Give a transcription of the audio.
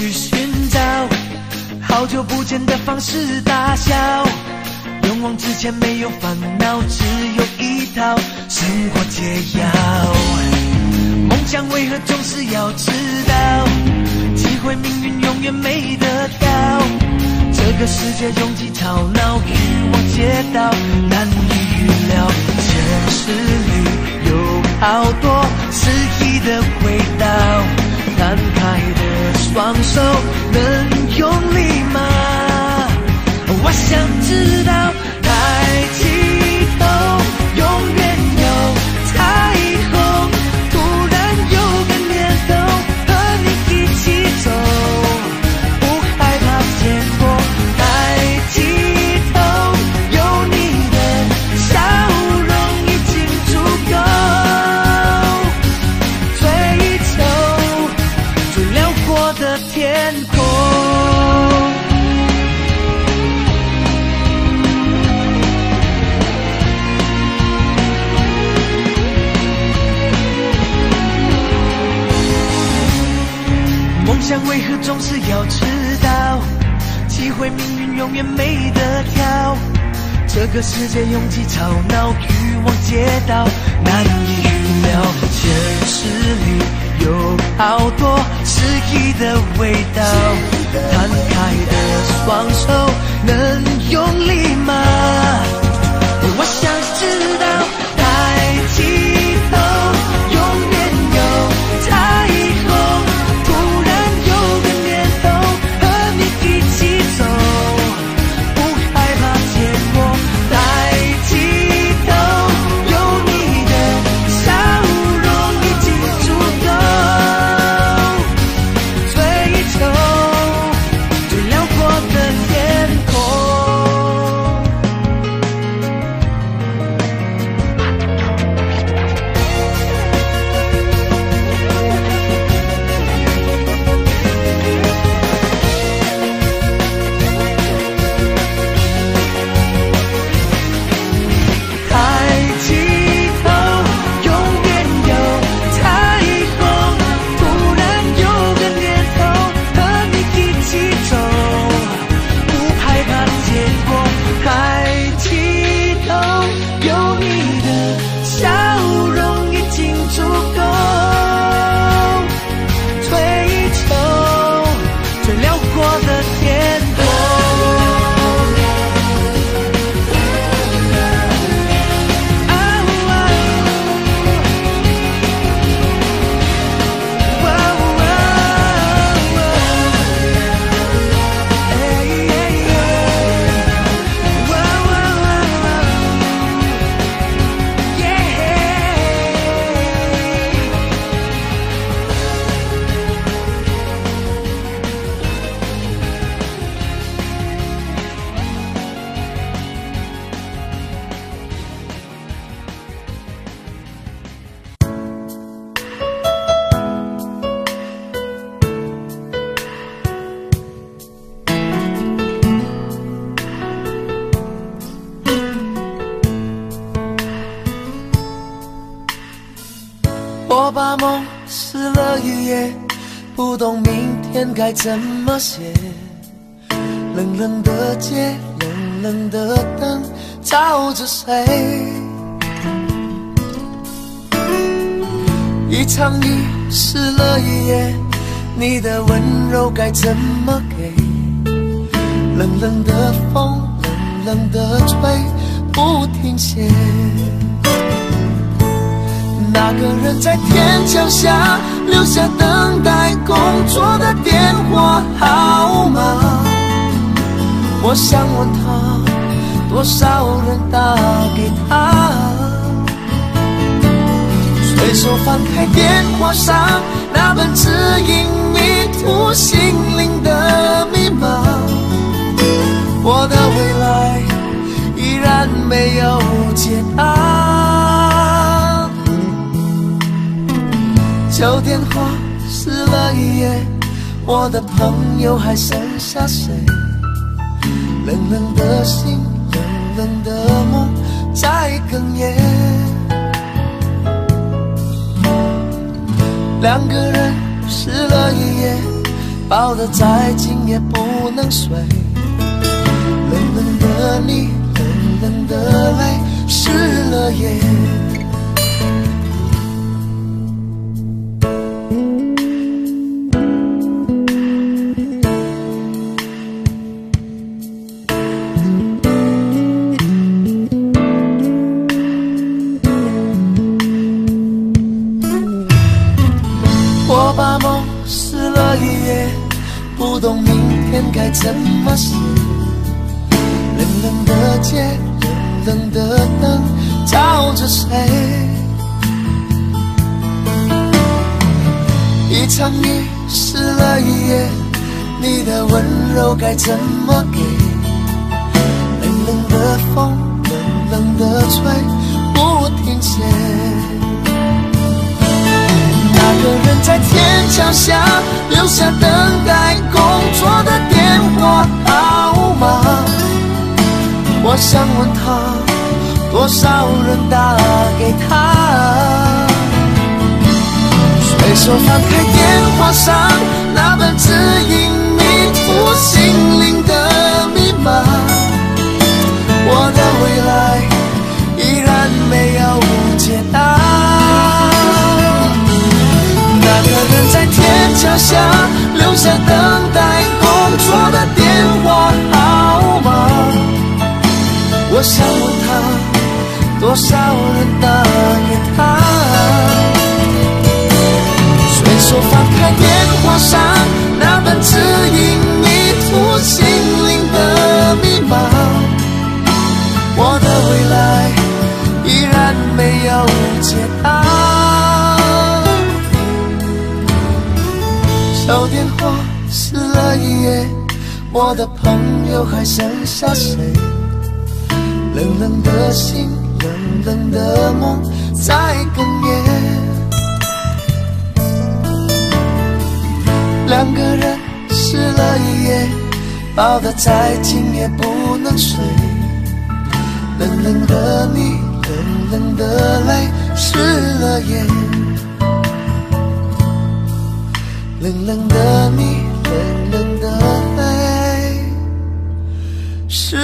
去寻找，好久不见的方式大笑。勇往直前没有烦恼，只有一套生活解药。梦想为何总是要迟到？机会命运永远没得到。这个世界拥挤吵闹，欲望街道难以预料。现实里有好多肆意的味道，摊开的放手能梦想为何总是要迟到？机会命运永远没得挑。这个世界拥挤吵闹，欲望街道难以预料。现实里有好多诗意的味道，摊开的双手能我把梦撕了一页，不懂明天该怎么写。冷冷的街，冷冷的灯，照着谁？一场雨湿了一夜，你的温柔该怎么给？冷冷的风，冷冷的吹，不停歇。那个人在天桥下留下等待工作的电话号码，我想问他，多少人打给他？随手翻开电话上那本指引迷途心灵的密码，我的未来依然没有解答。电话撕了一页，我的朋友还剩下谁？冷冷的心，冷冷的梦在哽咽。两个人湿了一夜，抱得再紧也不能睡。冷冷的你，冷冷的泪，湿了一夜，不懂明天。该怎么写？冷冷的街，冷冷的灯，照着谁？一场雨湿了一夜，你的温柔该怎么给？冷冷的风，冷冷的吹，不停歇。脚下留下等待工作的电话号码，我想问他，多少人打给他？随手翻开电话上那本指引在天桥下留下等待工作的电话号码，我想问他，多少人打给他？随手翻开电话上旧电话撕了一页，我的朋友还剩下谁？冷冷的心，冷冷的梦在哽咽。两个人湿了一夜，抱得再紧也不能睡。冷冷的你，冷冷的泪，湿了眼。冷冷的你，冷冷的泪，湿。